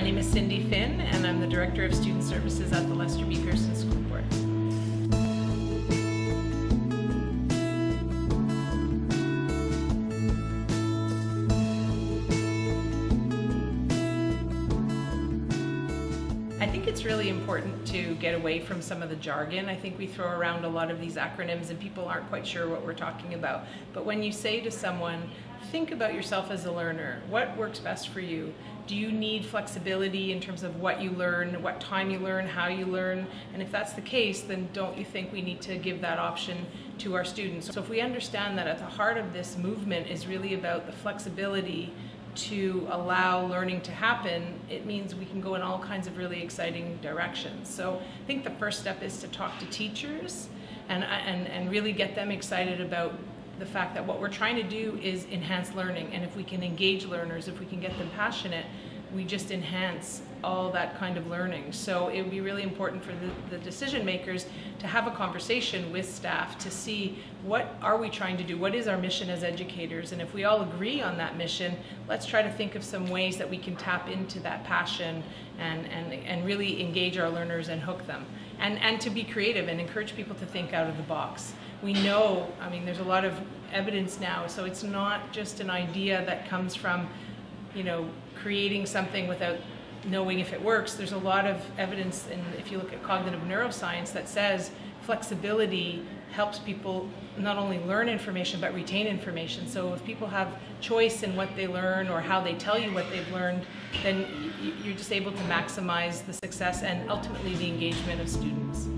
My name is Cindy Finn, and I'm the Director of Student Services at the Lester B. think it's really important to get away from some of the jargon. I think we throw around a lot of these acronyms and people aren't quite sure what we're talking about. But when you say to someone, think about yourself as a learner, what works best for you? Do you need flexibility in terms of what you learn, what time you learn, how you learn? And if that's the case, then don't you think we need to give that option to our students? So if we understand that at the heart of this movement is really about the flexibility to allow learning to happen, it means we can go in all kinds of really exciting directions. So I think the first step is to talk to teachers and, and, and really get them excited about the fact that what we're trying to do is enhance learning. And if we can engage learners, if we can get them passionate, we just enhance all that kind of learning. So it would be really important for the, the, decision makers to have a conversation with staff to see what are we trying to do, what is our mission as educators, and if we all agree on that mission, let's try to think of some ways that we can tap into that passion and, and, and really engage our learners and hook them. And, and to be creative and encourage people to think out of the box. We know, I mean, there's a lot of evidence now, so it's not just an idea that comes from, you know, creating something without knowing if it works. There's a lot of evidence, and if you look at cognitive neuroscience, that says flexibility helps people not only learn information but retain information. So if people have choice in what they learn or how they tell you what they've learned, then you're just able to maximize the success and ultimately the engagement of students.